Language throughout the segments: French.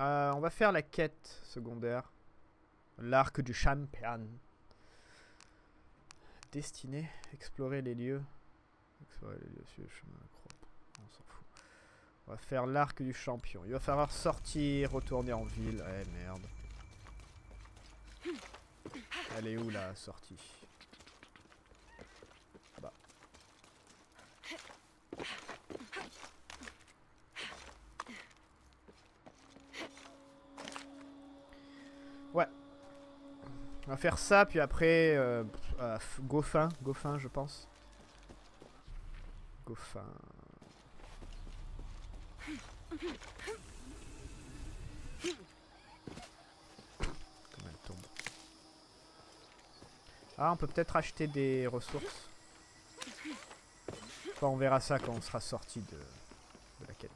Euh, on va faire la quête secondaire. L'arc du champion. Destiné, explorer les lieux. Explorer les lieux sur le chemin. On s'en fout. On va faire l'arc du champion. Il va falloir sortir, retourner en ville. Eh merde. Elle est où la sortie Bah. Ouais. On va faire ça, puis après, euh, euh, Goffin, Goffin, je pense. Goffin. Comme elle tombe. Ah, on peut peut-être acheter des ressources. Enfin, on verra ça quand on sera sorti de, de la quête.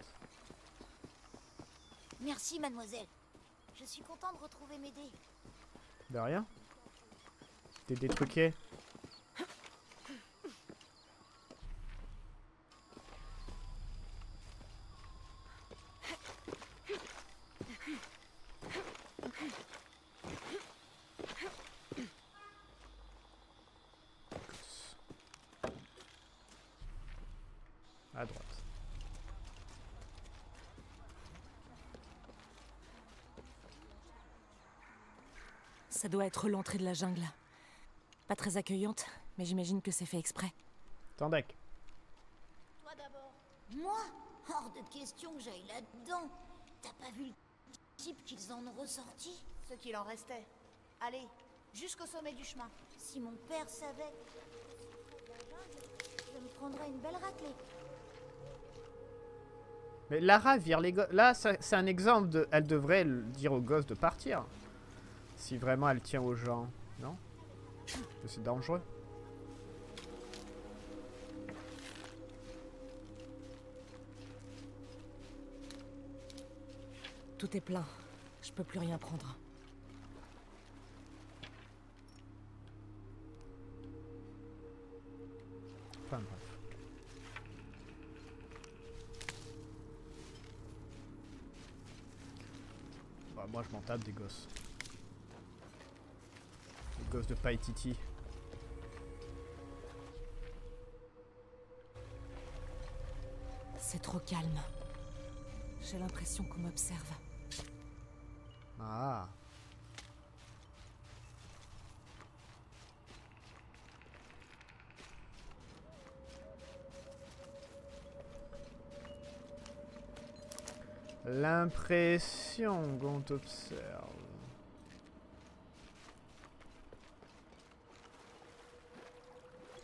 Merci, mademoiselle. Je suis content de retrouver mes dés. De rien T'es détruqué À droite. Ça doit être l'entrée de la jungle. Pas très accueillante, mais j'imagine que c'est fait exprès. Tandek. Toi d'abord. Moi Hors de question que j'aille là-dedans. T'as pas vu le type qu'ils en ont ressorti? Ce qu'il en restait. Allez, jusqu'au sommet du chemin. Si mon père savait. Je me prendrais une belle raclée. Mais Lara vire les gosses. Là, c'est un exemple de. Elle devrait dire aux gosses de partir. Si vraiment elle tient aux gens. Non? C'est dangereux. Tout est plein. Je peux plus rien prendre. Enfin bref. Bah, moi je m'en tape des gosses. De Paititi. C'est trop calme. J'ai l'impression qu'on m'observe. Ah. L'impression qu'on t'observe.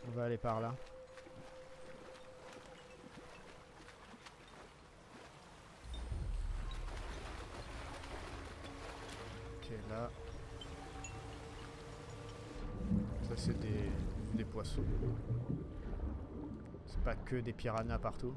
On va aller par là. Ok, là. Ça, c'est des, des poissons. C'est pas que des piranhas partout.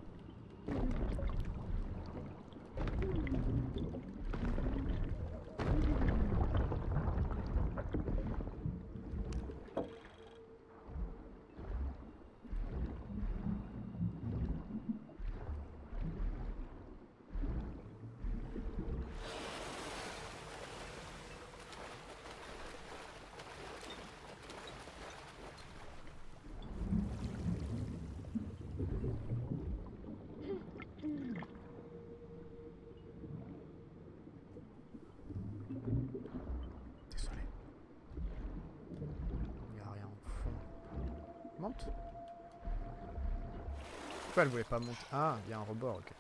Désolé. Il a rien au fond. Monte. Pourquoi elle voulait pas monter? Ah, il y a un rebord, ok.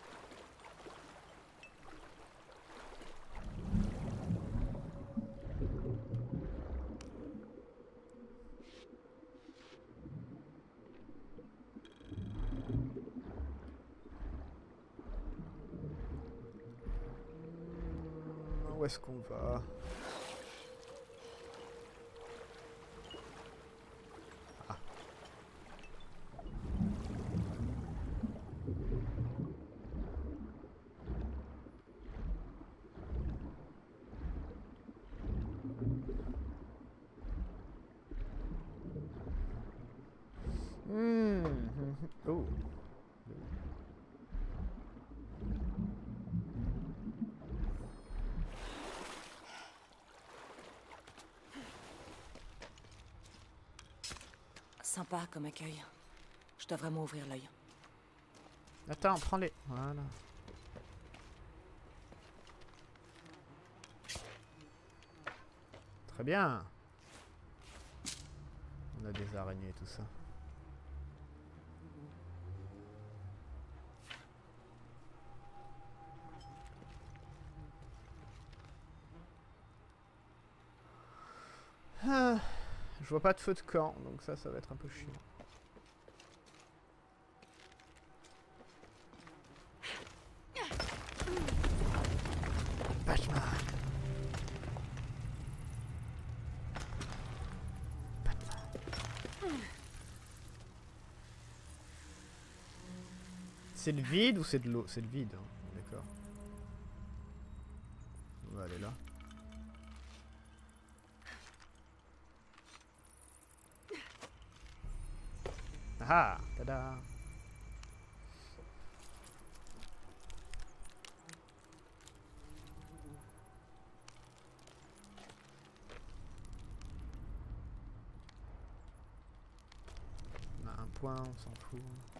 Hmm, Où est-ce qu'on va Ah. Hmm. Oh. Sympa comme accueil. Je dois vraiment ouvrir l'œil. Attends, prends-les. Voilà. Très bien. On a des araignées et tout ça. Vois pas de feu de camp, donc ça, ça va être un peu chiant. C'est le vide ou c'est de l'eau? C'est le vide, hein. Tada On a un point, on s'en fout.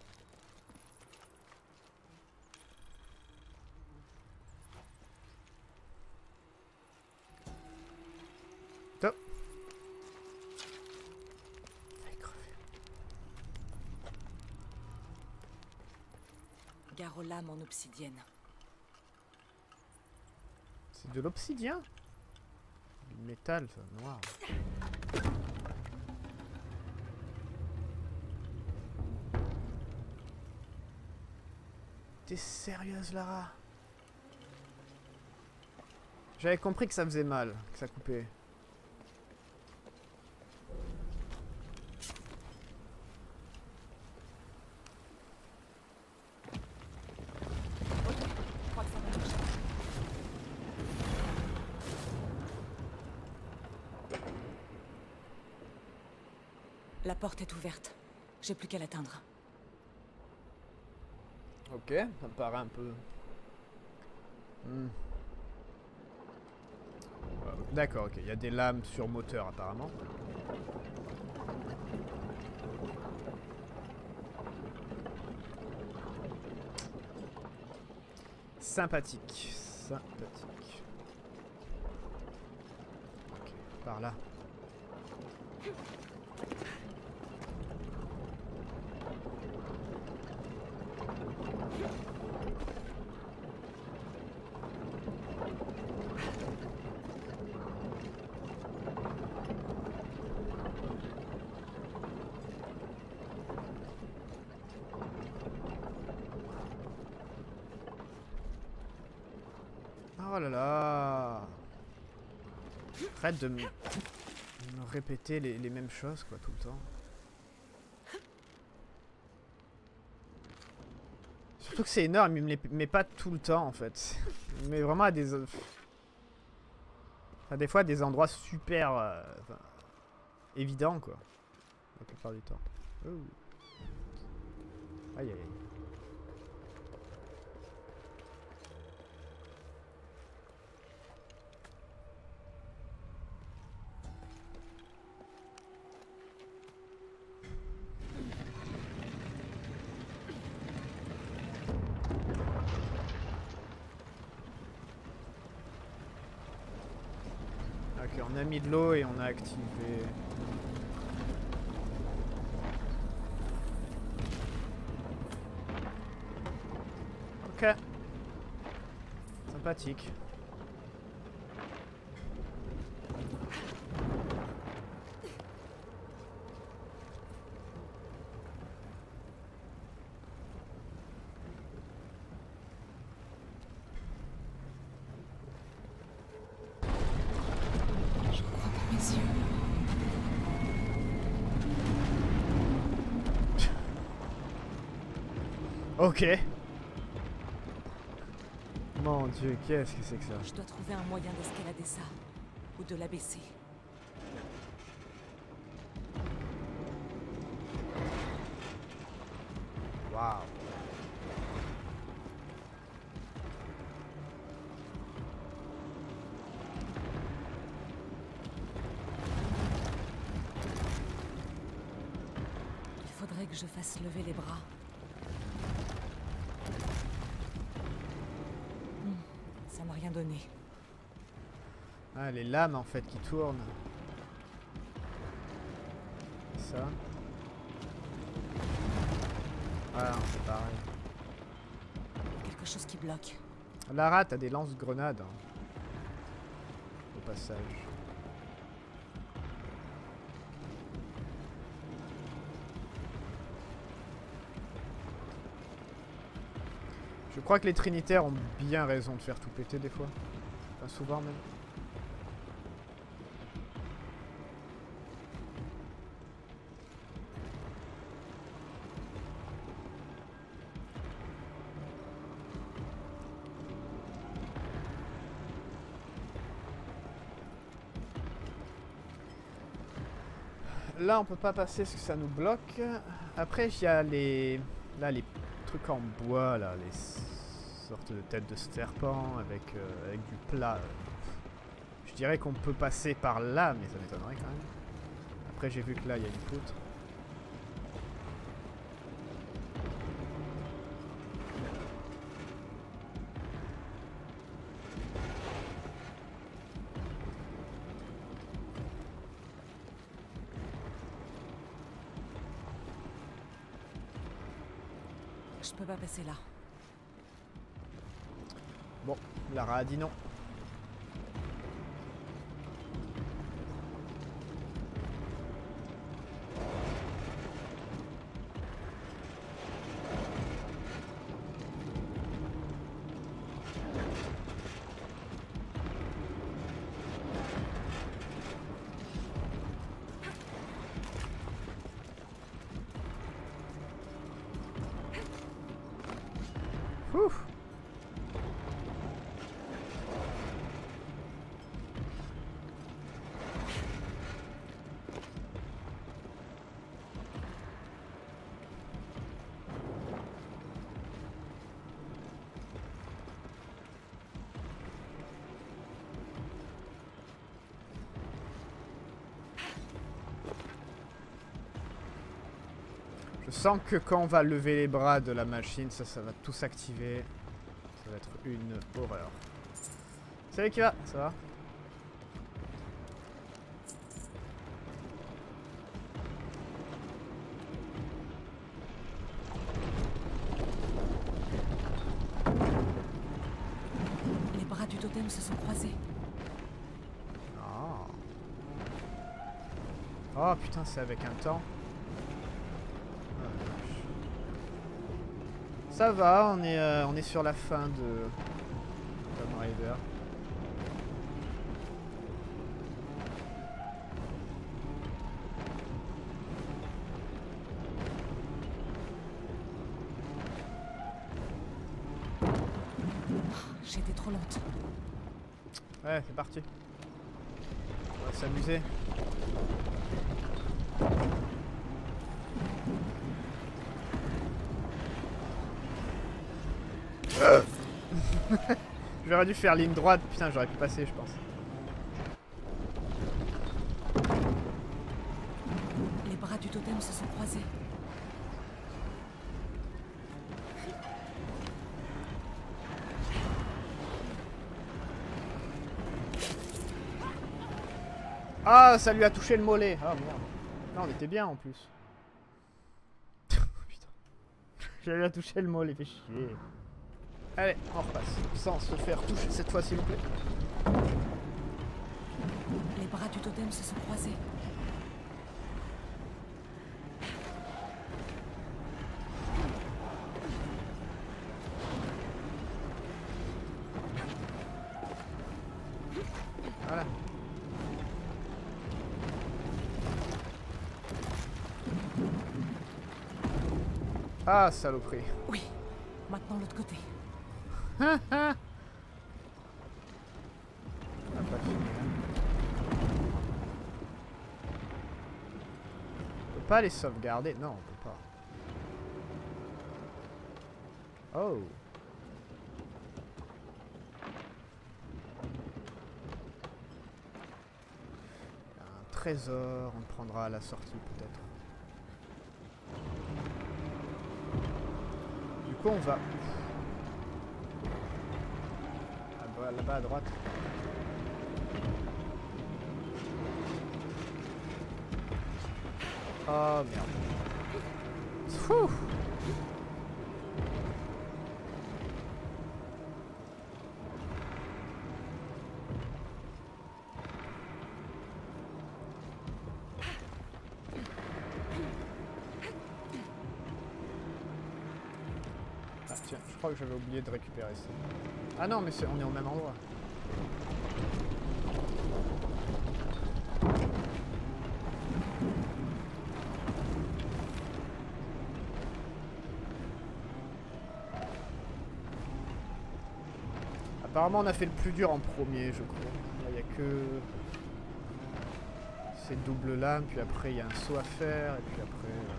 Obsidienne. C'est de l'obsidien? Du métal, ça, noir. T'es sérieuse, Lara? J'avais compris que ça faisait mal, que ça coupait. Je crois que ça va marcher. La porte ouverte. J'ai plus qu'à l'atteindre. Ok, ça me paraît un peu... Hmm. Euh, D'accord, ok. Il y a des lames sur moteur apparemment. Sympathique. Sympathique. Par là. Oh là là De me, répéter les, mêmes choses quoi tout le temps. Surtout que c'est énorme, il me les met pas tout le temps en fait. Il me met vraiment à des... Des fois à des endroits super... euh, évidents quoi. La plupart du temps. Oh. Aïe aïe aïe. Ok, on a mis de l'eau et on a activé. Ok. Sympathique. Je crois pas mes yeux. Ok. Mon dieu, qu'est-ce que c'est que ça? Je dois trouver un moyen d'escalader ça. Ou de l'abaisser. Waouh. que je fasse lever les bras. Hmm, Ah, les lames en fait qui tournent. Ça. Voilà, c'est pareil. Quelque chose qui bloque. Lara, t'as des lance-grenades. hein. Au passage. Je crois que les Trinitaires ont bien raison de faire tout péter des fois. Enfin, souvent même. Là, on peut pas passer parce que ça nous bloque. Après, il y a les... Là, les trucs en bois, là, les s- sortes de têtes de serpent avec, euh, avec du plat. Je dirais qu'on peut passer par là, mais ça m'étonnerait quand même. Après, j'ai vu que là, il y a une poutre. Je peux pas passer là. Bon, Lara a dit non. Je sens que quand on va lever les bras de la machine, ça, ça va tout s'activer. Ça va être une horreur. Salut qui va Ça va? Les bras du totem se sont croisés. Ah. Oh putain, c'est avec un temps. Ah, la vache. Ça va, on est, euh, on est sur la fin de Tomb Raider. J'étais trop lente. Ouais, c'est parti. On va s'amuser. J'aurais dû faire ligne droite, putain j'aurais pu passer je pense. Les bras du totem se sont croisés. Ah ça lui a touché le mollet Ah merde. Non on était bien en plus. putain. Ça lui a touché le mollet, fait chier. Allez, on repasse. Sans se faire toucher cette fois s'il vous plaît. Les bras du totem se sont croisés. Voilà. Ah, saloperie. Oui. On pas peut pas les sauvegarder Non, on peut pas. Oh. Un trésor, on prendra à la sortie peut-être. coup, on va... Là-bas à droite. Oh merde. Fouh Ah tiens, je crois que j'avais oublié de récupérer ça. Ah non, mais on est au même endroit. Apparemment, on a fait le plus dur en premier, je crois. Là, il n'y a que ces doubles lames, puis après, il y a un saut à faire, et puis après... euh,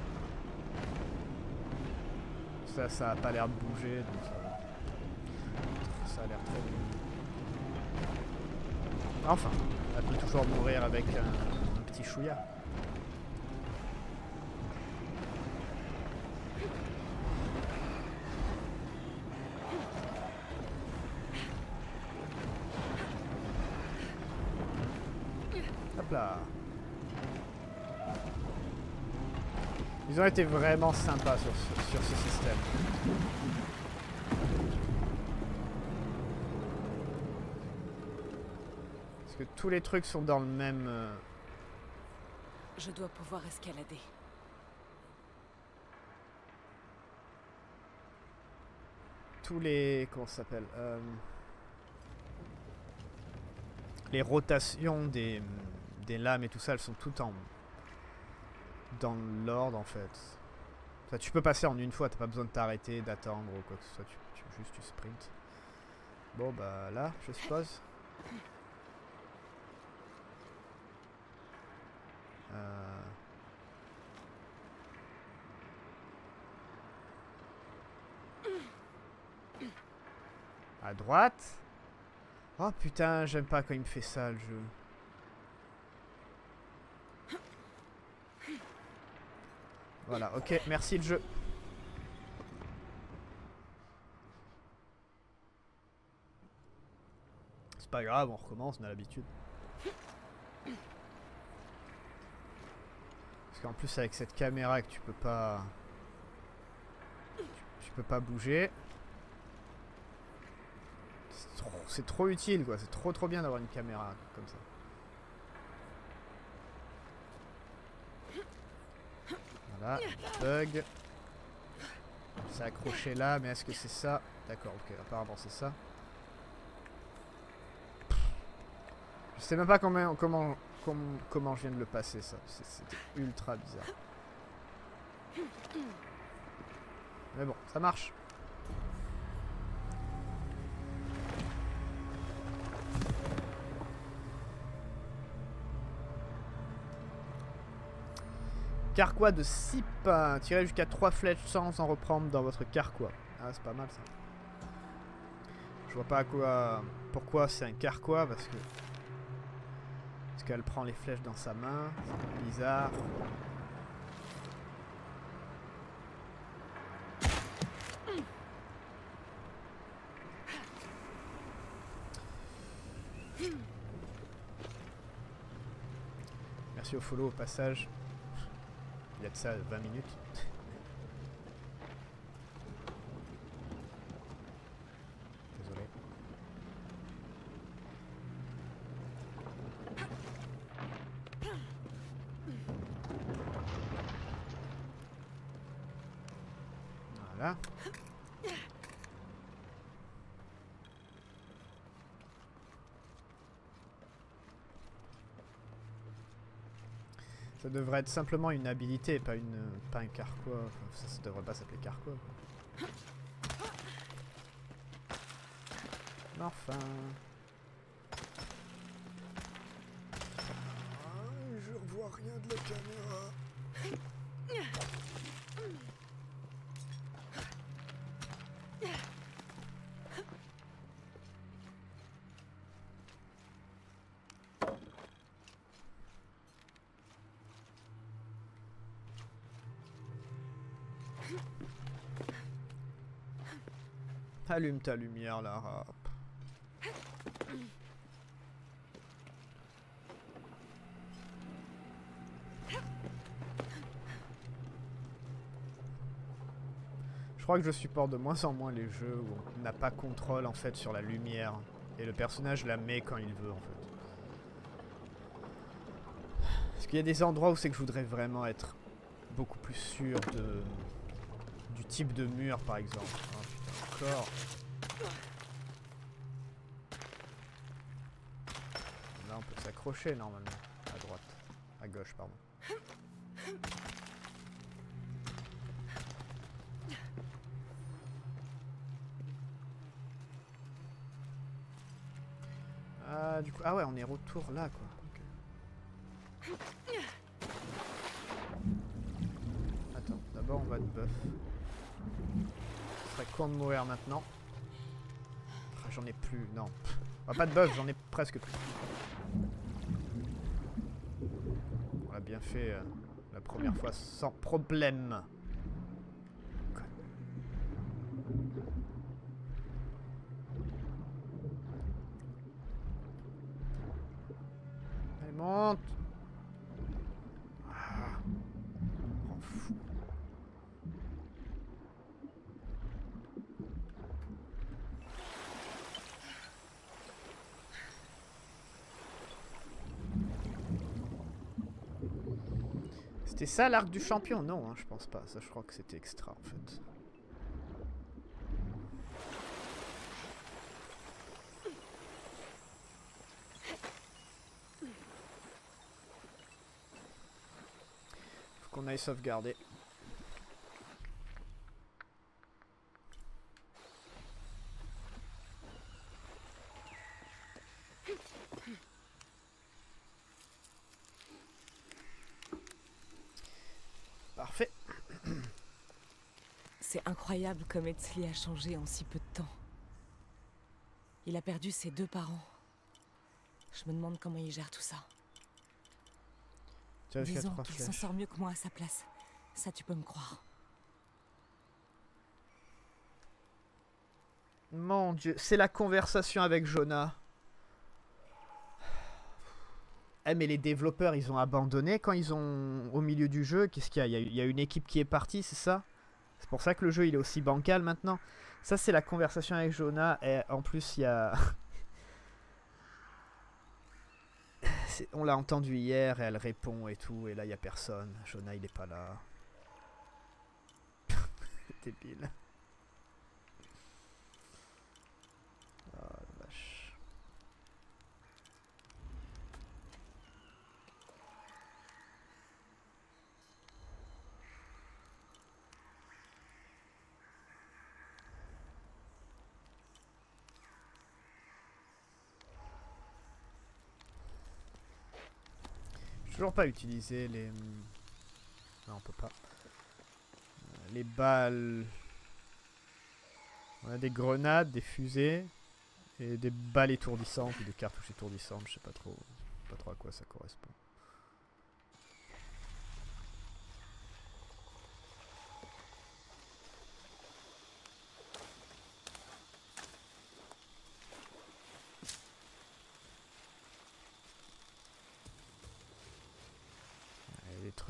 Ça, ça a pas l'air de bouger, donc ça. Ça a l'air très bien. Enfin, elle peut toujours mourir avec un, un petit chouïa. Hop là. Ils ont été vraiment sympas sur ce, sur ce système. Parce que tous les trucs sont dans le même... euh, Je dois pouvoir escalader. tous les... Comment ça s'appelle Euh, Les rotations des, des lames et tout ça, elles sont toutes en... Dans l'ordre en fait. Enfin, tu peux passer en une fois, t'as pas besoin de t'arrêter, d'attendre ou quoi que ce soit, tu, tu- juste tu sprints. Bon bah là, je suppose. Euh, À droite Oh putain, j'aime pas quand il me fait ça le jeu. Voilà, ok, merci le jeu. C'est pas grave, on recommence, on a l'habitude. Parce qu'en plus avec cette caméra que tu peux pas... Tu, peux pas bouger. C'est trop, trop utile quoi, c'est trop trop bien d'avoir une caméra comme ça. Voilà, bug. C'est accroché là, mais est-ce que c'est ça? D'accord, ok, apparemment c'est ça. Je sais même pas comment, comment, comment, comment je viens de le passer ça. C'est- ultra bizarre. Mais bon, ça marche. Carquois de 6 pas. Tirez jusqu'à 3 flèches sans en reprendre dans votre carquois. Ah, c'est pas mal ça. Je vois pas quoi. Pourquoi c'est un carquois parce que. Qu'elle prend les flèches dans sa main. Bizarre. Merci au follow au passage. Il y a de ça 20 minutes. Désolé. Voilà. Ça devrait être simplement une habilité, pas une, pas un carquois. Ça, devrait pas s'appeler carquois. Enfin. Ah, je revois rien de la caméra. Allume ta lumière, Lara. Je crois que je supporte de moins en moins les jeux où on n'a pas contrôle en fait sur la lumière. Et le personnage la met quand il veut en fait. Parce qu'il y a des endroits où c'est que je voudrais vraiment être beaucoup plus sûr du type de mur par exemple? Là on peut s'accrocher normalement. À droite. À gauche pardon. Ah du coup. Ah ouais on est retour là quoi. Attends, d'abord on va te buff. Serait con de mourir maintenant. Ah, j'en ai plus, non. Ah, pas de buff, j'en ai presque plus. On l'a bien fait euh, la première fois sans problème. Allez, monte ah, rend fou. C'était ça l'arc du champion? Non, hein, je pense pas. Ça, je crois que c'était extra en fait. Faut qu'on aille sauvegarder. Parfait. C'est incroyable comme Etzli a changé en si peu de temps. Il a perdu ses deux parents. Je me demande comment il gère tout ça. Disons qu'il s'en sort mieux que moi à sa place. Ça, tu peux me croire. Mon dieu, c'est la conversation avec Jonah. Eh mais les développeurs, ils ont abandonné quand ils ont au milieu du jeu. Qu'est-ce qu'il y a, il y a une équipe qui est partie, c'est ça? C'est pour ça que le jeu il est aussi bancal maintenant. Ça c'est la conversation avec Jonah. Et en plus il y a, on l'a entendu hier et elle répond et tout. Et là il y a personne. Jonah il est pas là. Débile. Toujours pas utilisé les. Non, on peut pas. Euh, Les balles. On a des grenades, des fusées et des balles étourdissantes ou des cartouches étourdissantes. Je sais pas trop, pas trop à quoi ça correspond.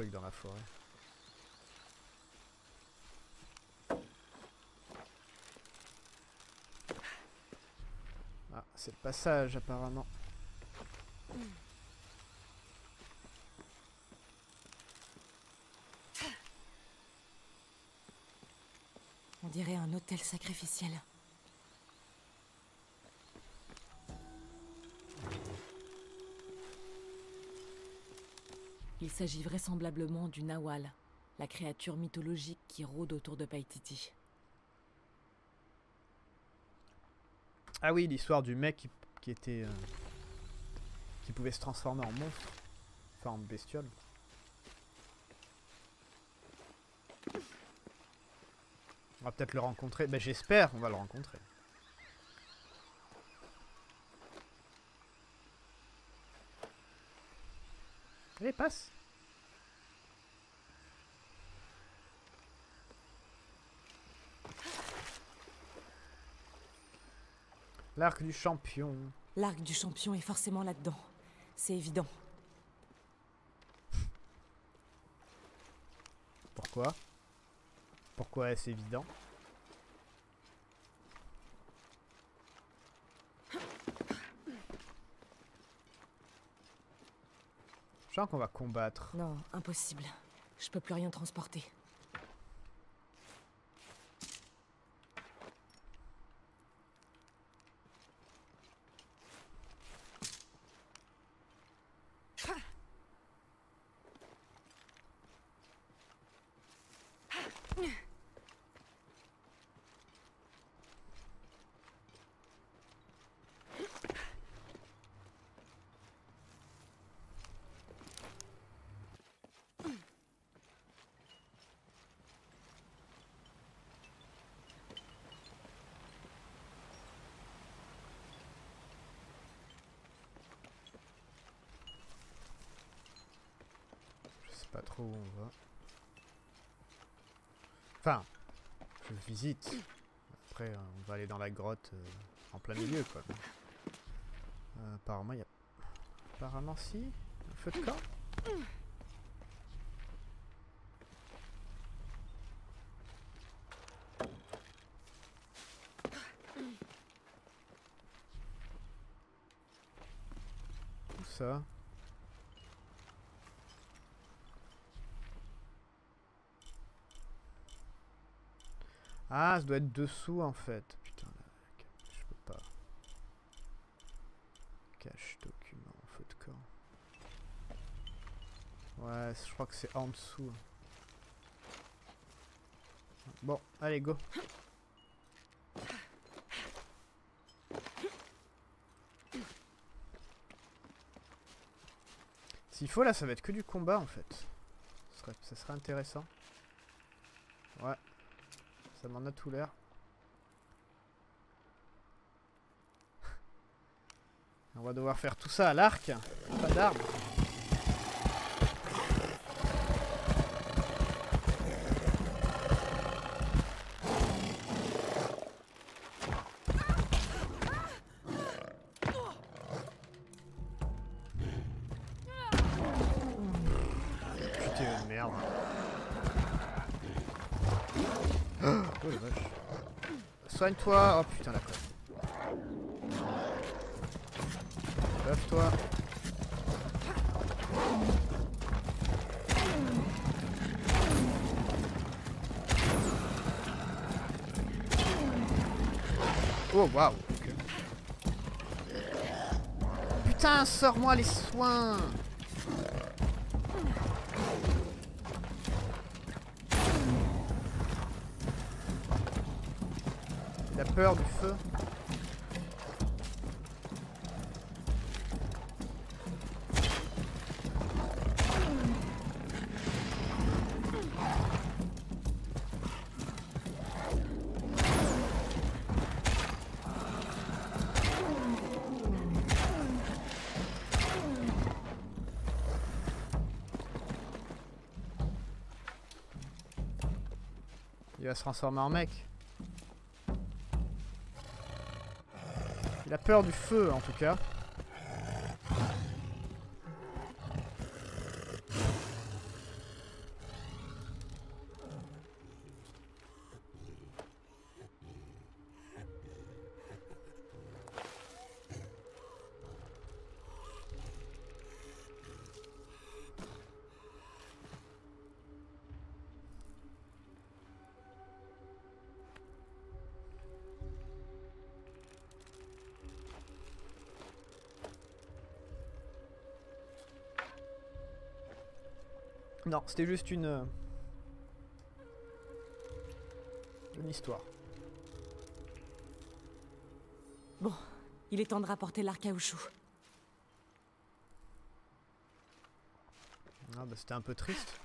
Dans la forêt. Ah, c'est le passage apparemment. On dirait un hôtel sacrificiel. S'agit vraisemblablement du Nawal, la créature mythologique qui rôde autour de Paititi. Ah oui, l'histoire du mec qui, qui était. euh, qui pouvait se transformer en monstre. Enfin, en bestiole. On va peut-être le rencontrer. Ben, j'espère, on va le rencontrer. Allez, passe. L'arc du champion. L'arc du champion est forcément là-dedans. C'est évident. Pourquoi? Pourquoi est-ce évident? Je sens qu'on va combattre. Non, impossible. Je peux plus rien transporter. Je sais pas où on va. Enfin, je visite. Après, euh, on va aller dans la grotte euh, en plein milieu, quoi. Euh, apparemment, il y a... Apparemment, si. Un feu de camp Où ça Ça doit être dessous en fait. Putain, je peux pas. Cache document, feu de camp. Ouais, je crois que c'est en dessous. Bon, allez, go. S'il faut, là, ça va être que du combat en fait. Ça serait intéressant. Ça m'en a tout l'air. On va devoir faire tout ça à l'arc. Pas d'armes. Soigne-toi. Oh putain la conne. Lève-toi. Oh waouh. Putain, sors-moi les soins. Peur du feu. Il va se transformer en mec. Peur du feu en tout cas. Non, c'était juste une... euh, Une histoire. Bon, il est temps de rapporter l'arc à Ushu. Ah bah c'était un peu triste.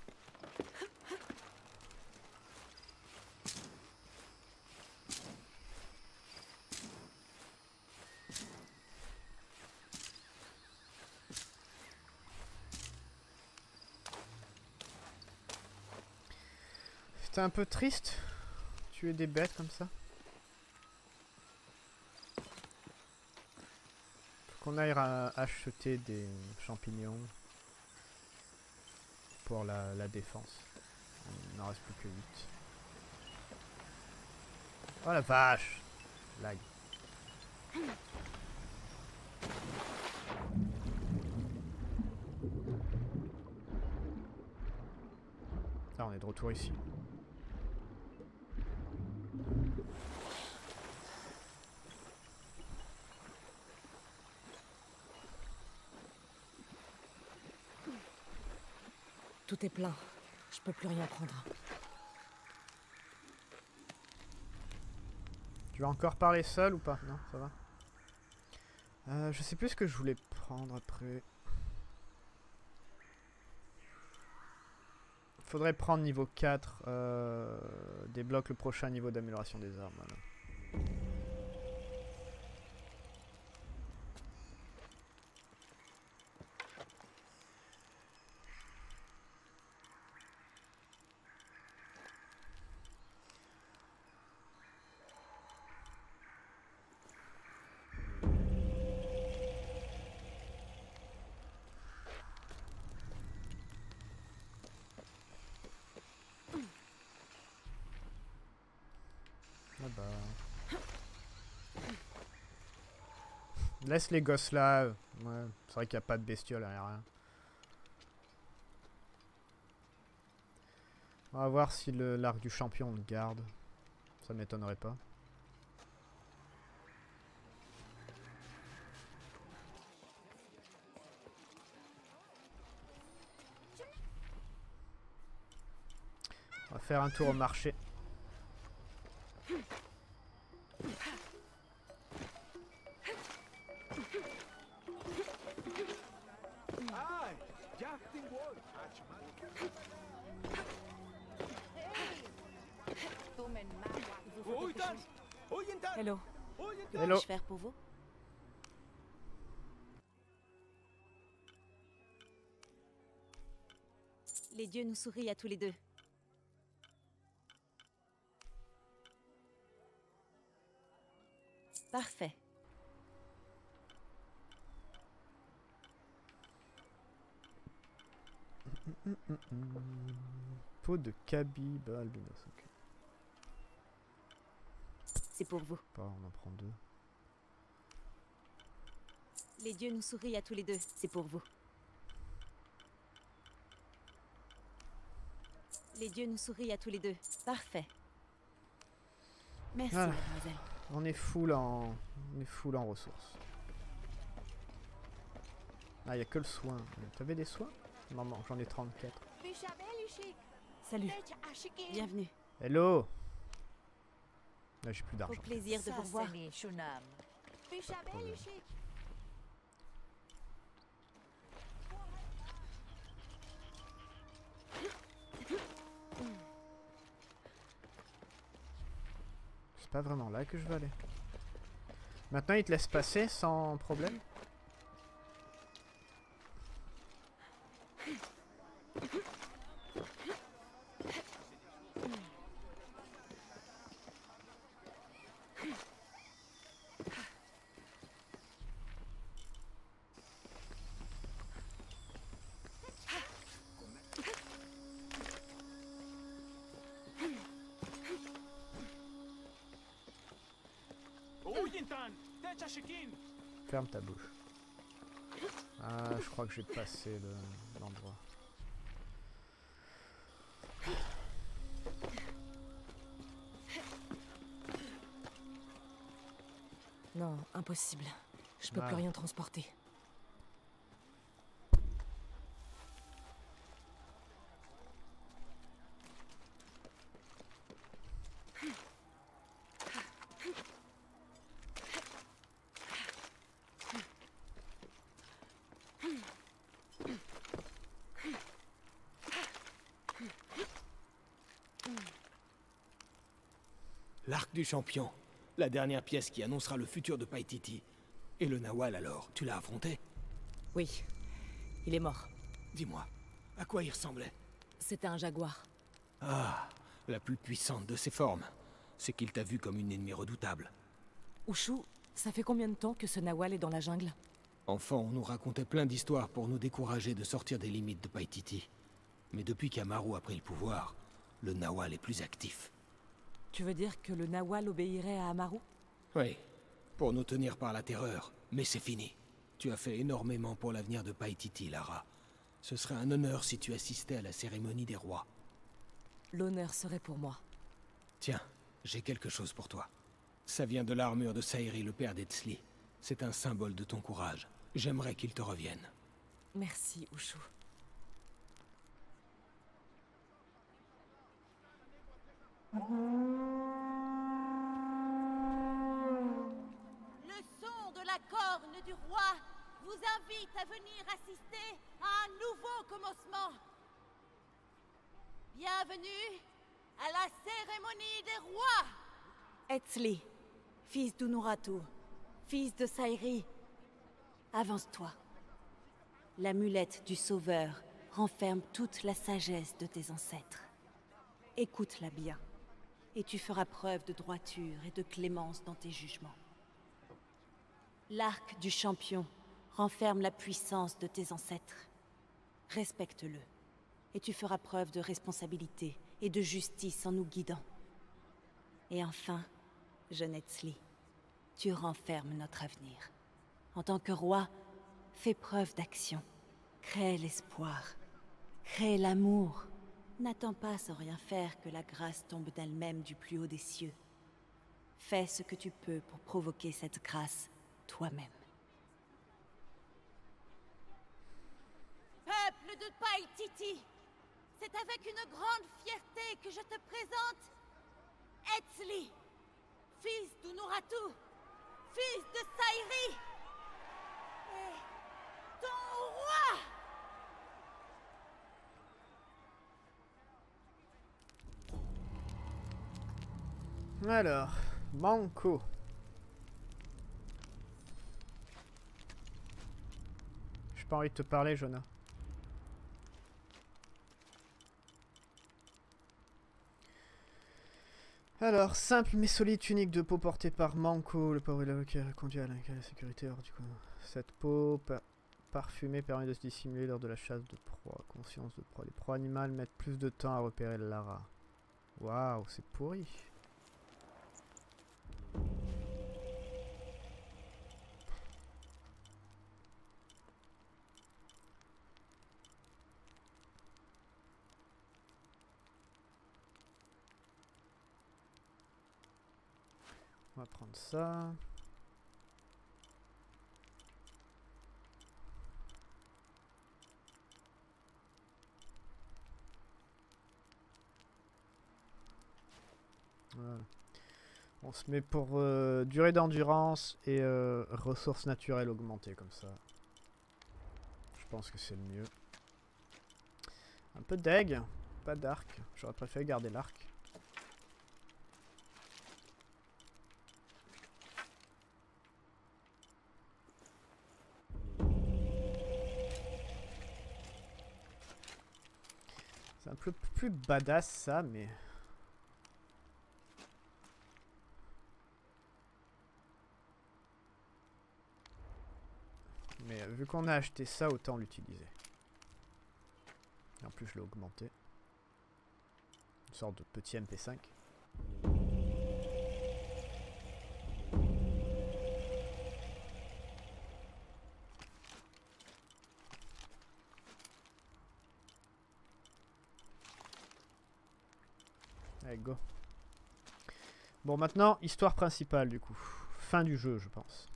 C'était un peu triste. Tuer des bêtes comme ça. Qu'on aille acheter des champignons pour la, la défense. Il n'en reste plus que 8. Oh la vache Lag. Ah, on est de retour ici. Est plein. Je peux plus rien prendre. Tu vas encore parler seul ou pas? Non, ça va. Euh, je sais plus ce que je voulais prendre après. Faudrait prendre niveau 4. Euh, débloque le prochain niveau d'amélioration des armes. Ah bah. Laisse les gosses là. Ouais, c'est vrai qu'il n'y a pas de bestiole, a rien. On va voir si l'arc du champion le garde. Ça m'étonnerait pas. On va faire un tour au marché. Les dieux nous sourient à tous les deux. Parfait. Peau de albinos. ok. C'est pour vous. Pas, on en prend deux. Les dieux nous sourient à tous les deux. C'est pour vous. Les dieux nous sourient à tous les deux. Parfait. Merci, Ah. mademoiselle. On est full en, on est full en ressources. Ah, y a que le soin. T'avais des soins? Maman, j'en ai 34. Salut. Bienvenue. Hello Là, j'ai plus Au d'argent. plaisir de vous. C'est pas vraiment là que je veux aller. Maintenant, il te laisse passer sans problème? Ta bouche. Ah, je crois que j'ai passé le- l'endroit. Non, impossible. Je peux Ah. plus rien transporter. L'arc du champion. La dernière pièce qui annoncera le futur de Paititi. Et le Nawal alors, tu l'as affronté? Oui. Il est mort. Dis-moi, à quoi il ressemblait? C'était un jaguar. Ah, la plus puissante de ses formes. C'est qu'il t'a vu comme une ennemie redoutable. Ushu, ça fait combien de temps que ce Nawal est dans la jungle? Enfant, on nous racontait plein d'histoires pour nous décourager de sortir des limites de Paititi. Mais depuis qu'Amaru a pris le pouvoir, le Nawal est plus actif. Tu veux dire que le Nawal obéirait à Amaru? Oui, pour nous tenir par la terreur. Mais c'est fini. Tu as fait énormément pour l'avenir de Paititi, Lara. Ce serait un honneur si tu assistais à la cérémonie des rois. L'honneur serait pour moi. Tiens, j'ai quelque chose pour toi. Ça vient de l'armure de Saïri, le père d'Etzli. C'est un symbole de ton courage. J'aimerais qu'il te revienne. Merci, Ushu. Le roi vous invite à venir assister à un nouveau commencement. Bienvenue à la cérémonie des rois. Etzli, fils d'Unuratu, fils de Saïri, avance-toi. L'amulette du Sauveur renferme toute la sagesse de tes ancêtres. Écoute-la bien, et tu feras preuve de droiture et de clémence dans tes jugements. L'arc du champion renferme la puissance de tes ancêtres. Respecte-le, et tu feras preuve de responsabilité et de justice en nous guidant. Et enfin, jeune Etzli, tu renfermes notre avenir. En tant que roi, fais preuve d'action. Crée l'espoir. Crée l'amour. N'attends pas sans rien faire que la grâce tombe d'elle-même du plus haut des cieux. Fais ce que tu peux pour provoquer cette grâce toi-même. Peuple de Paititi, c'est avec une grande fierté que je te présente Etzli, fils d'Unuratu, fils de Saïri, et ton roi Alors, Manco. Envie de te parler, Jonah. Alors, simple mais solide tunique de peau portée par Manco, le pauvre a conduit à la, sécurité hors du coup. Cette peau pa- parfumée permet de se dissimuler lors de la chasse de proie. Conscience de proie. Les proies animales mettent plus de temps à repérer Lara. Waouh, c'est pourri. Ça. On se met pour euh, durée d'endurance et euh, ressources naturelles augmentées comme ça. Je pense que c'est le mieux. Un peu d'aigle, pas d'arc. J'aurais préféré garder l'arc. Plus badass ça, mais... Mais euh, vu qu'on a acheté ça, autant l'utiliser. En plus, je l'ai augmenté. Une sorte de petit MP5. Bon, maintenant, histoire principale, du coup. Fin du jeu, je pense.